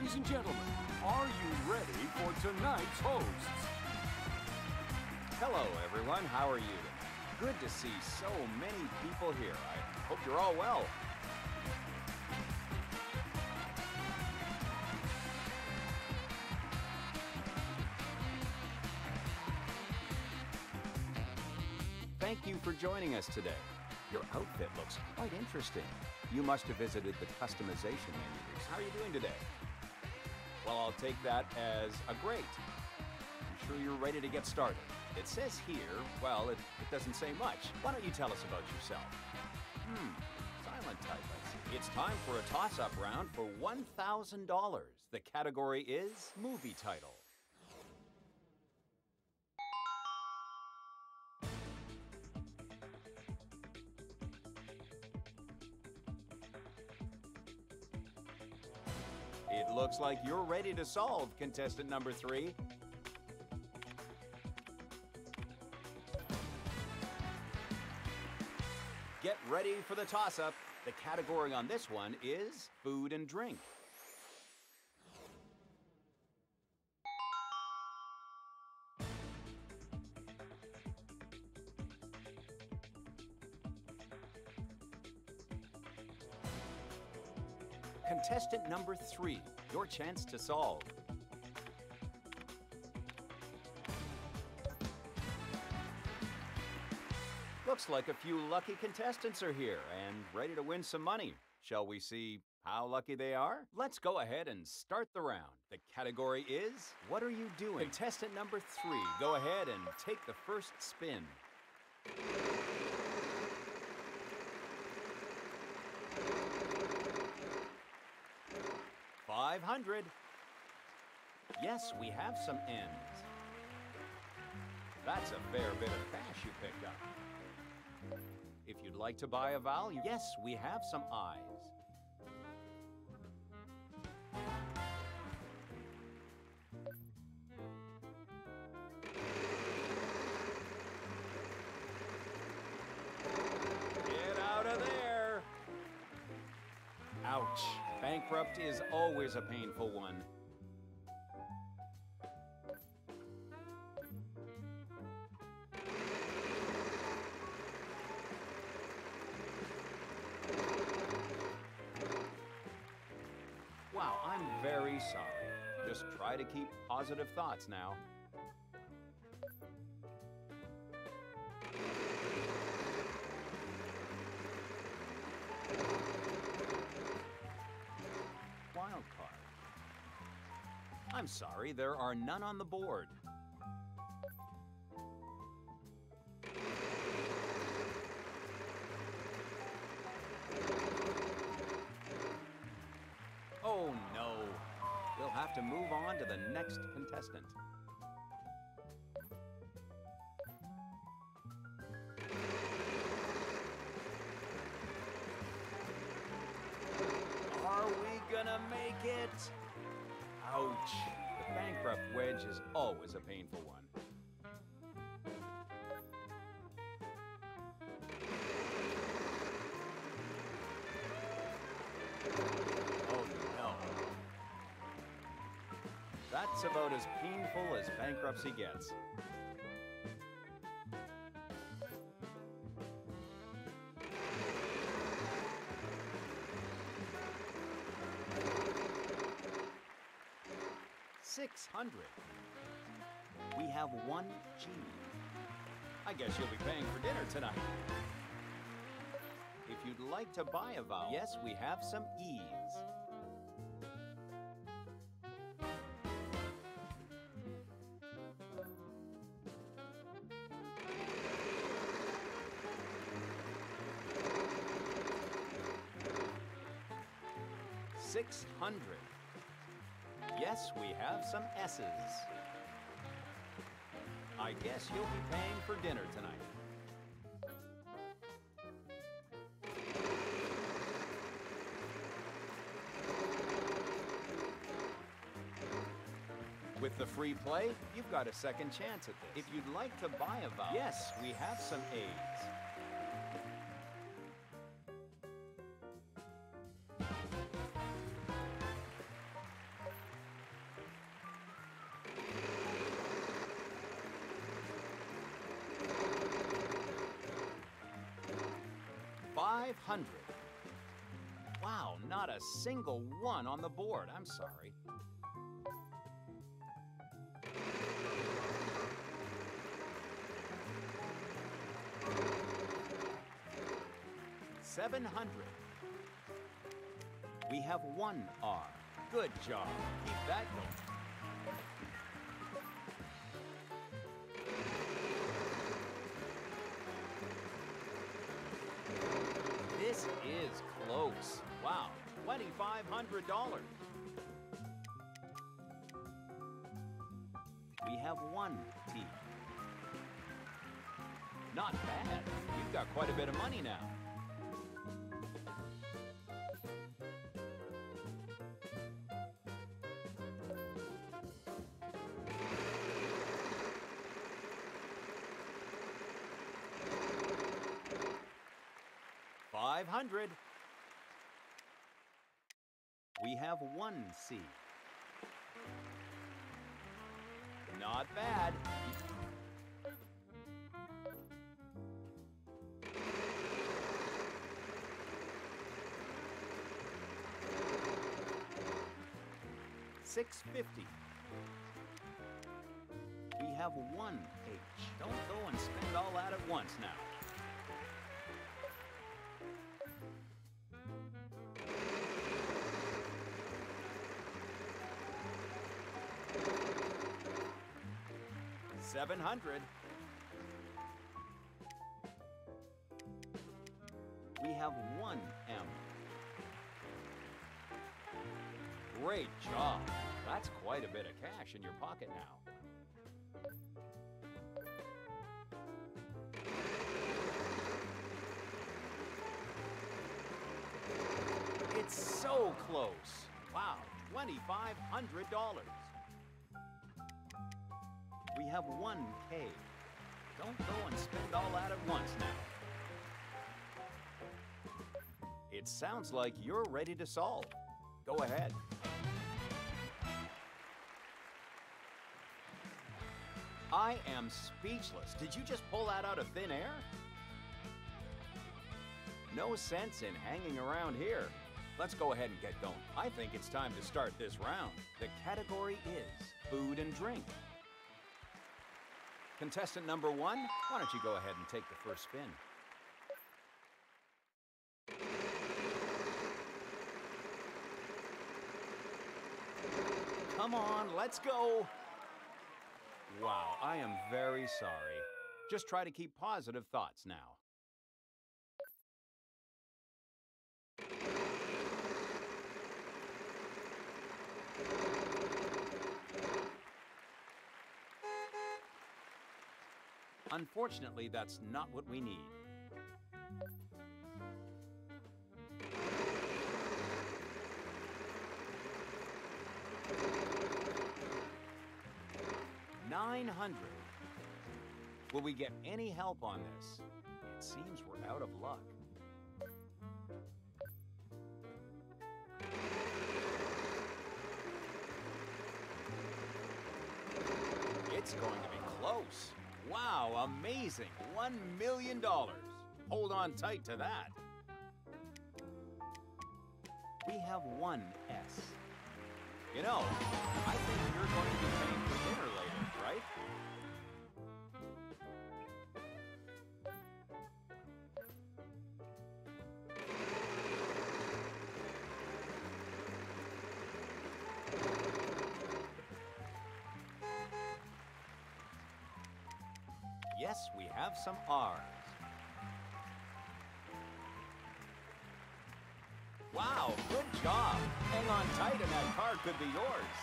Ladies and gentlemen, are you ready for tonight's hosts? Hello, everyone. How are you? Good to see so many people here. I hope you're all well. Thank you for joining us today. Your outfit looks quite interesting. You must have visited the customization menu. How are you doing today? Well, I'll take that as a great. I'm sure you're ready to get started. It says here, well, it, it doesn't say much. Why don't you tell us about yourself? Hmm, silent type, I see. It's time for a toss-up round for $1,000. The category is movie title. Like you're ready to solve, contestant number three. Get ready for the toss-up. The category on this one is food and drink. Contestant number three, your chance to solve. Looks like a few lucky contestants are here and ready to win some money. Shall we see how lucky they are? Let's go ahead and start the round. The category is What Are You Doing? Contestant number three, go ahead and take the first spin. Five hundred. Yes, we have some ends. That's a fair bit of cash you picked up. If you'd like to buy a vowel, yes, we have some I's. Get out of there! Ouch. Bankrupt is always a painful one. Wow, I'm very sorry. Just try to keep positive thoughts now. Wild card. I'm sorry, there are none on the board. Oh no. We'll have to move on to the next contestant. Make it? Ouch. The bankrupt wedge is always a painful one. Oh no. That's about as painful as bankruptcy gets. I guess you'll be paying for dinner tonight. If you'd like to buy a vowel, yes, we have some E's. Six hundred. Yes, we have some S's. I guess you'll be paying for dinner tonight. With the free play, you've got a second chance at this. If you'd like to buy a vowel, yes, we have some A's. 500. Wow, not a single one on the board. I'm sorry. Seven hundred. We have one R. Good job. Keep that going. $2,500. We have one T. Not bad. You've got quite a bit of money now. Five hundred. We have one C. Not bad. Six fifty. We have one H. Don't go and spend all that at once now. Seven hundred. We have one M. Great job. That's quite a bit of cash in your pocket now. It's so close. Wow, $2,500. We have one K. Don't go and spend all that at once now. It sounds like you're ready to solve. Go ahead. I am speechless. Did you just pull that out of thin air? No sense in hanging around here. Let's go ahead and get going. I think it's time to start this round. The category is food and drink. Contestant number one, why don't you go ahead and take the first spin? Come on, let's go. Wow, I am very sorry. Just try to keep positive thoughts now. Unfortunately, that's not what we need. Nine hundred. Will we get any help on this? It seems we're out of luck. It's going to be close. Wow, amazing. $1 million. Hold on tight to that. We have one S. You know, I think you're going to be paying for dinner have some R's. Wow, good job. Hang on tight and that car could be yours.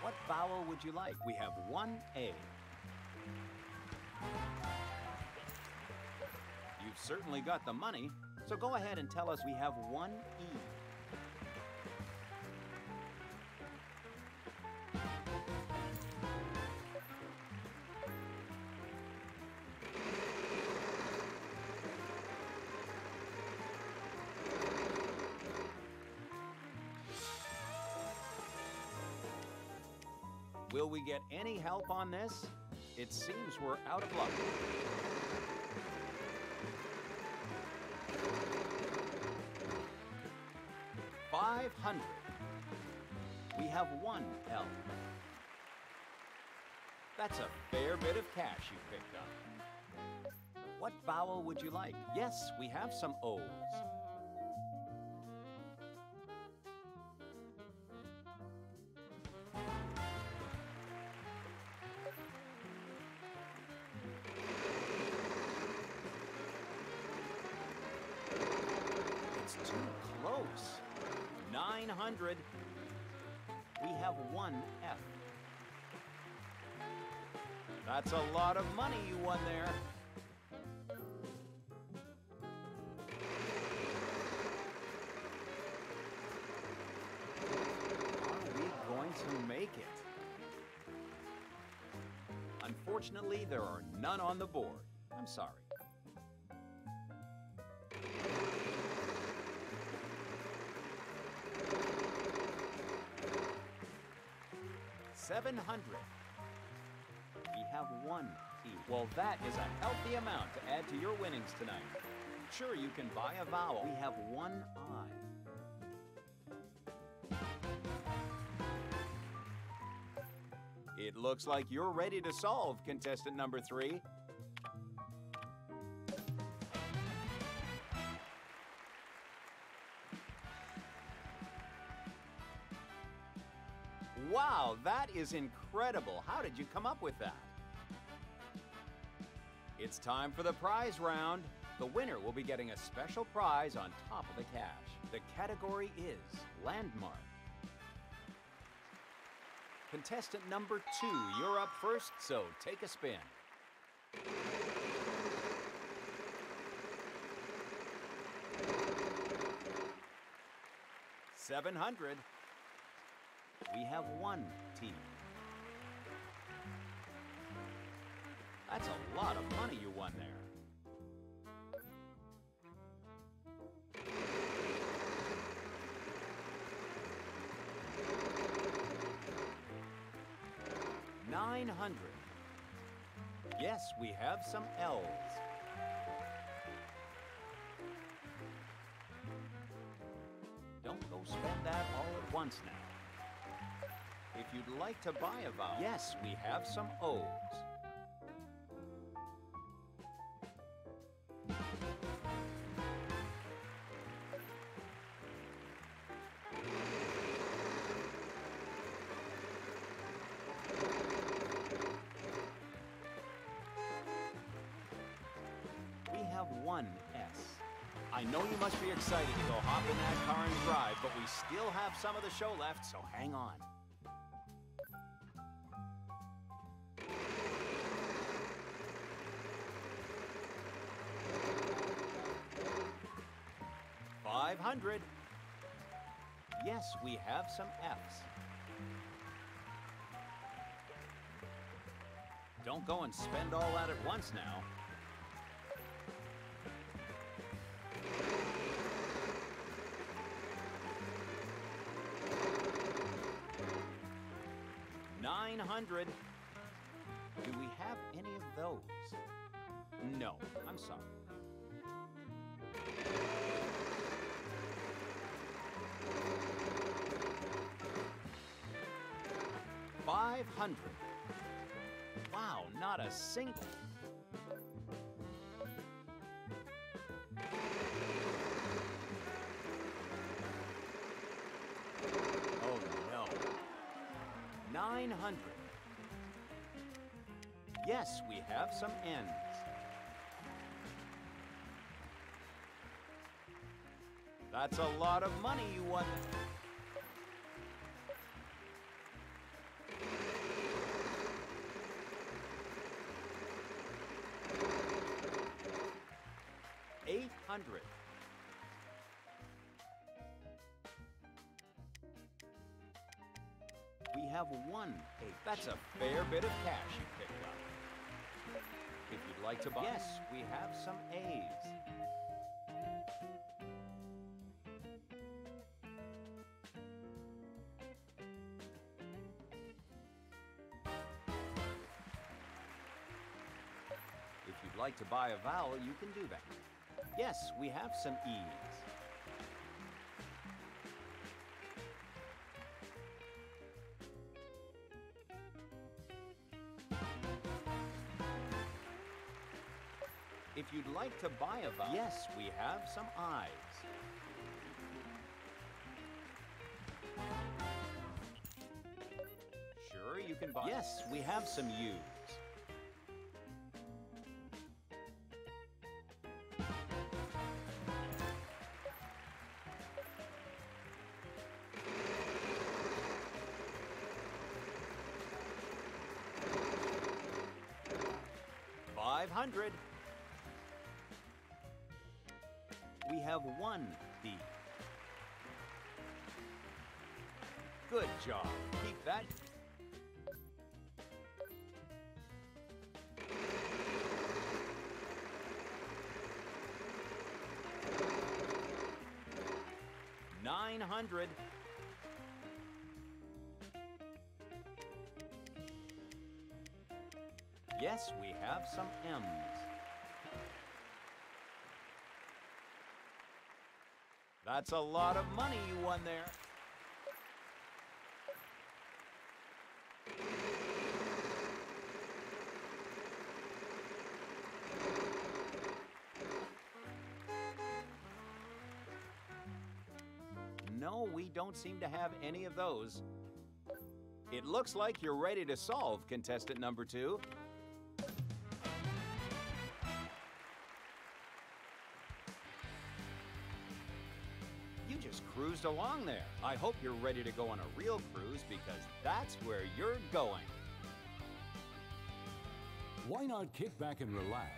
What vowel would you like? We have one A. You've certainly got the money, so go ahead and tell us we have one E. help on this? It seems we're out of luck. Five hundred. We have one L. That's a fair bit of cash you picked up. What vowel would you like? Yes, we have some O's. Of money you won there. Are we going to make it? Unfortunately, there are none on the board. I'm sorry. Seven hundred. We have one. Well, that is a healthy amount to add to your winnings tonight. Sure, you can buy a vowel. We have one I. It looks like you're ready to solve, contestant number three. Wow, that is incredible. How did you come up with that? It's time for the prize round. The winner will be getting a special prize on top of the cash. The category is Landmark. Contestant number two, you're up first, so take a spin. Seven hundred. We have one team. That's a lot of money you won there. Nine hundred. Yes, we have some L's. Don't go spend that all at once now. If you'd like to buy a vowel, yes, we have some O's. 1S. I know you must be excited to go hop in that car and drive, but we still have some of the show left, so hang on. Five hundred. Yes, we have some F's. Don't go and spend all that at once now. Nine hundred. Do we have any of those? No, I'm sorry. Five hundred. Wow, not a single. Oh no. 900. Yes, we have some ends. That's a lot of money you won. Eight hundred. We have one H. That's a fair bit of cash you picked up. If you'd like to buy... Yes, we have some A's. If you'd like to buy a vowel, you can do that. Yes, we have some E's. If you'd like to buy a vowel, yes, we have some I's. Sure, you can buy. Yes, we have some U's. Good job. Keep that. Nine hundred. Yes, we have some M's. That's a lot of money you won there. We don't seem to have any of those. It looks like you're ready to solve, contestant number two. You just cruised along there. I hope you're ready to go on a real cruise because that's where you're going. Why not kick back and relax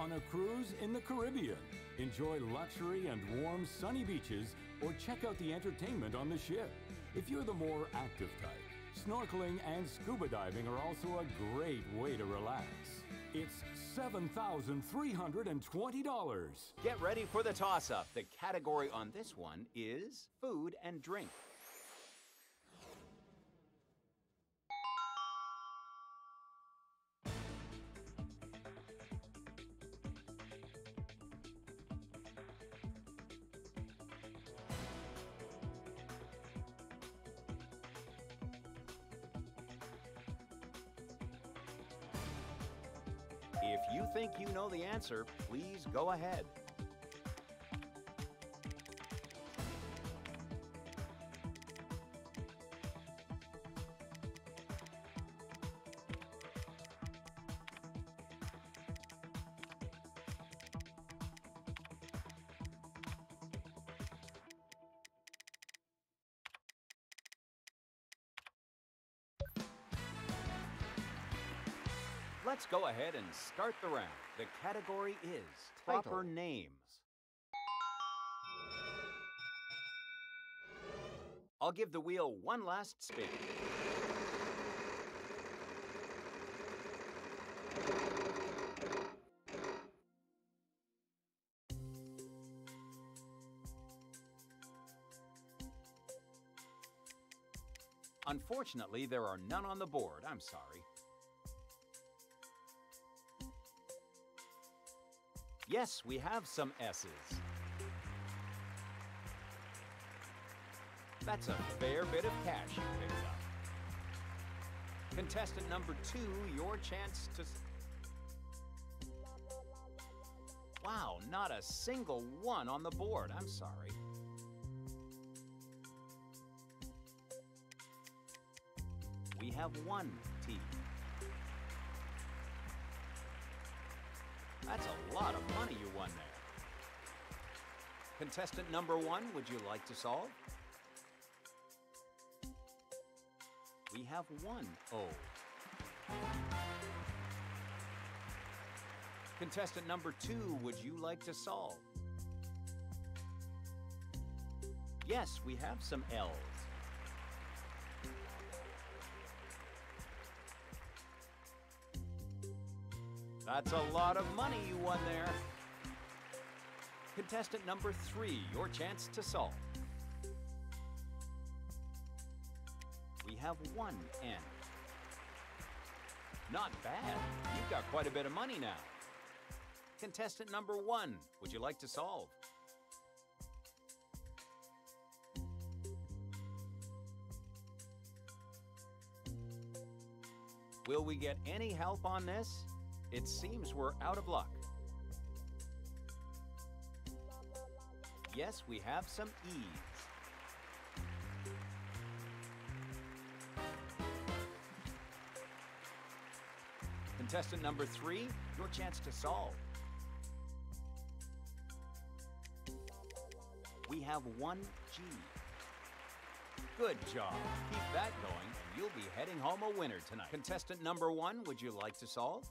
on a cruise in the Caribbean? Enjoy luxury and warm, sunny beaches or check out the entertainment on the ship. If you're the more active type, snorkeling and scuba diving are also a great way to relax. It's $7,320. Get ready for the toss up. The category on this one is food and drink. If you think you know the answer, please go ahead. Let's go ahead and start the round. The category is proper Title. names. I'll give the wheel one last spin. Unfortunately, there are none on the board. I'm sorry. Yes, we have some S's. That's a fair bit of cash you picked up. Contestant number two, your chance to. Wow, not a single one on the board. I'm sorry. We have one That's a lot of money you won there. Contestant number one, would you like to solve? We have one O. Contestant number two, would you like to solve? Yes, we have some L's. That's a lot of money you won there. Contestant number three, your chance to solve. We have one N. Not bad. You've got quite a bit of money now. Contestant number one, would you like to solve? Will we get any help on this? It seems we're out of luck. Yes, we have some E's. Contestant number three, your chance to solve. We have one G. Good job. Keep that going, and you'll be heading home a winner tonight. Contestant number one, would you like to solve?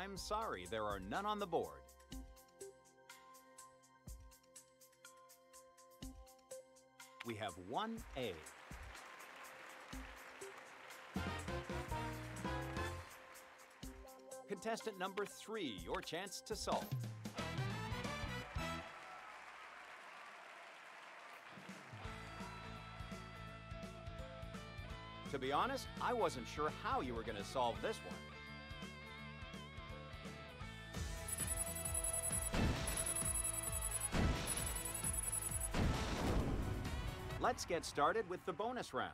I'm sorry, there are none on the board. We have one A. Contestant number three, your chance to solve. To be honest, I wasn't sure how you were going to solve this one. Let's get started with the bonus round.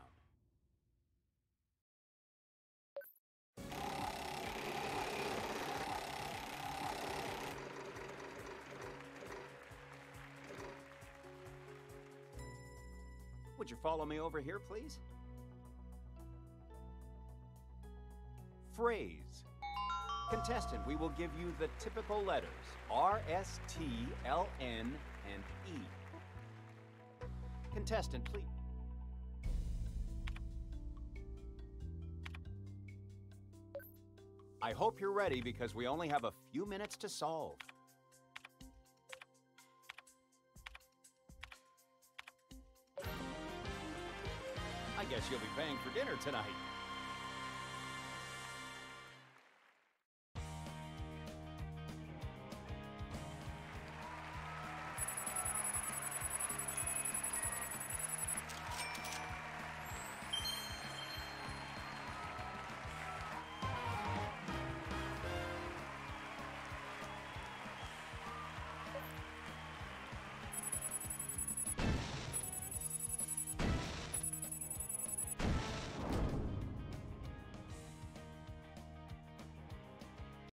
Would you follow me over here, please? Phrase. Contestant, we will give you the typical letters R, S, T, L, N, and E. Contestant, please. I hope you're ready because we only have a few minutes to solve. I guess you'll be paying for dinner tonight.